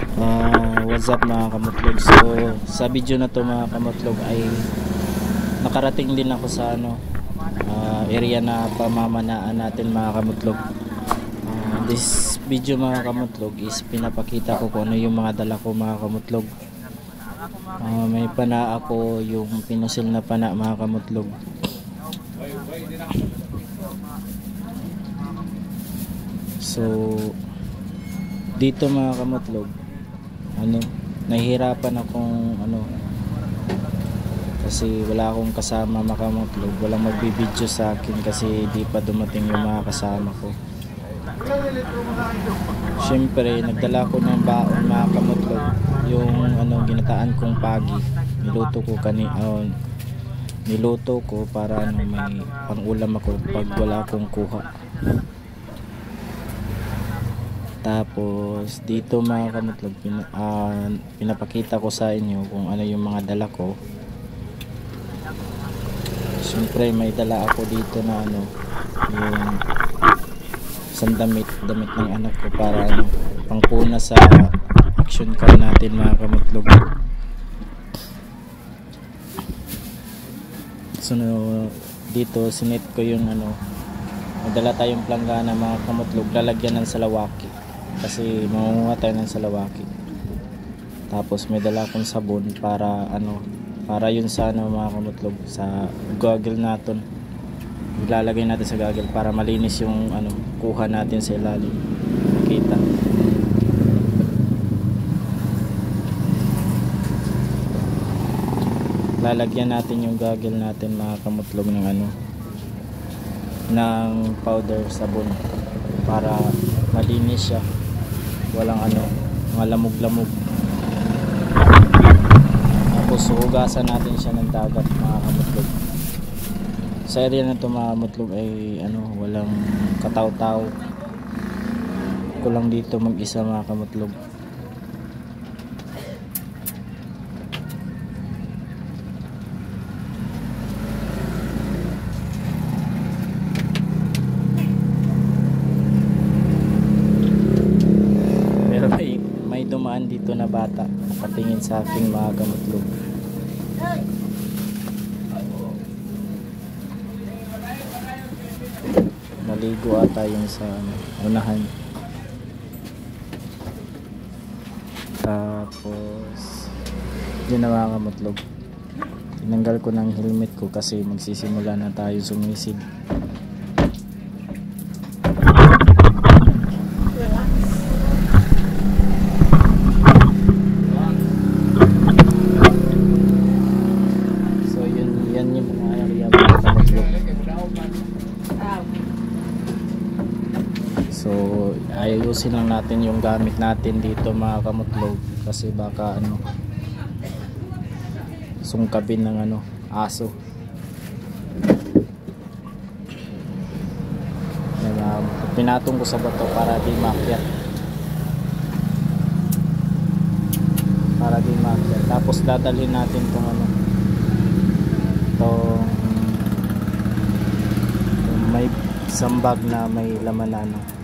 Ah, what's up mga kamutlog? So, sa video na to mga kamutlog ay nakarating din ako sa ano ah, area na pamamanaan natin mga kamutlog. Ah, this video mga kamutlog is pinapakita ko kung ano yung mga dala ko mga kamutlog. Ah, may pana ako yung pinusil na pana mga kamutlog. So, dito mga kamutlog, ano, nahihirapan akong ano, kasi wala akong kasama makamutlog, walang magbibideo sa akin kasi di pa dumating yung mga kasama ko. Siyempre, nagdala ko ng baon mga kamutlog, yung ano, ginataan kong pagi, niluto ko kani, oh, niluto ko para ano, may pangulam ako pag wala akong kuha. Tapos dito mga kamutlog pina, ah, pinapakita ko sa inyo kung ano yung mga dala ko. Siyempre may dala ako dito na ano yung isang damit, damit ng anak ko para ano, pangpuna sa action cam natin mga kamutlog. So dito sinet ko yung ano Madala tayong planggana mga kamutlog lalagyan ng salawaki kasi mangunguha tayo ng salawaki. Tapos may dala akong sabon para ano para yun sa ano mga kamutlog sa goggle natin. Ilalagay natin sa goggle para malinis yung ano kuha natin sa ilalim. Makita lalagyan natin yung goggle natin mga kamutlog ng ano ng powder sabon para malinis siya walang ano mga lamog-lamog. Tapos hugasan natin siya ng dagat mga kamutlog. Sa area na ito mga kamutlog ay ano walang kataw-taw. Ko lang dito mag isa mga kamutlog pero may, may dumaan dito na bata nakatingin sa aking mga kamutlog naligo ata yung sa ano, unahan. Tapos yun na mga kamutlog tinanggal ko ng helmet ko kasi magsisimula na tayo sumisid So yun, yan yung mga area mga kamutlog. So ayusin lang natin yung gamit natin dito mga kamutlog kasi baka ano sungkabin ng ano aso. Ah, pinatong ko sa bato para di makyat. Para di makyat. Tapos dadalhin natin tong ano yung may isang bag na may laman na ano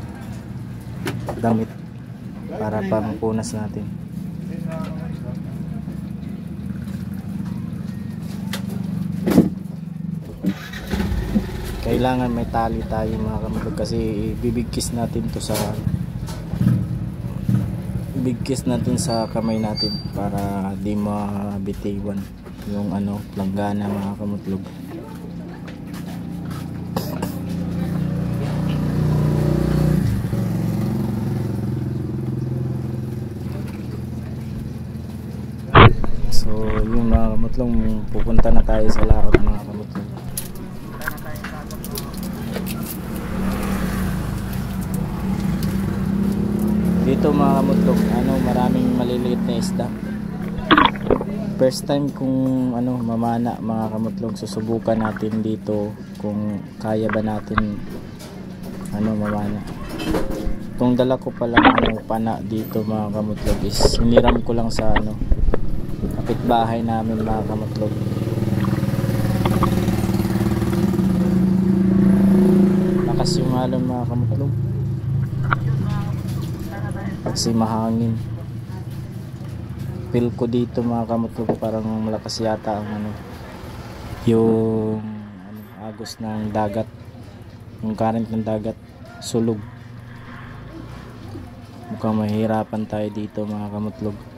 damit para pangpunas natin. Kailangan may tali tayo mga kamutlog kasi bibigkis natin to sa bigkis natin sa kamay natin para di mabitiwan yung ano planggana mga kamutlog so yung mga kamutlong pupunta na tayo sa laot mga kamutlong. Dito mga kamutlog ano maraming maliliit na isda. First time kung ano mamana mga kamutlog susubukan natin dito kung kaya ba natin ano mamana. Itong dala ko palang ano pana dito mga kamutlog is hiniram ko lang sa ano kapitbahay namin mga kamutlog lakas yung halon mga kamutlog kasi mahangin. Feel ko dito mga kamutlog parang malakas yata ang ano yung ano, agos ng dagat. Yung current ng dagat sulog. Mukhang mahirapan tayo dito mga kamutlog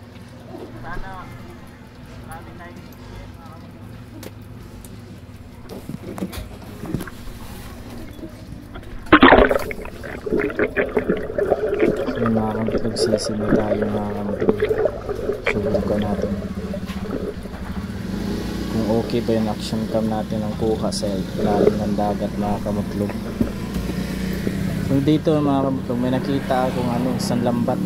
Kamutlog sisimo tayo mga kamutlog subukan natin. Kung okay ba yung action cam natin ang kuha sa ilalim ng dagat mga kamutlog. So dito mga kamutlog may nakita akong ano isang lambat.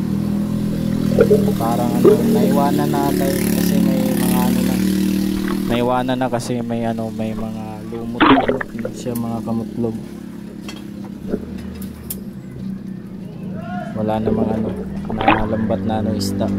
Parang ano naiwanan na tayo kasi may mga ano na naiwanan na kasi may ano may mga lumot siya mga kamutlog wala namang ano na lambat na ano isda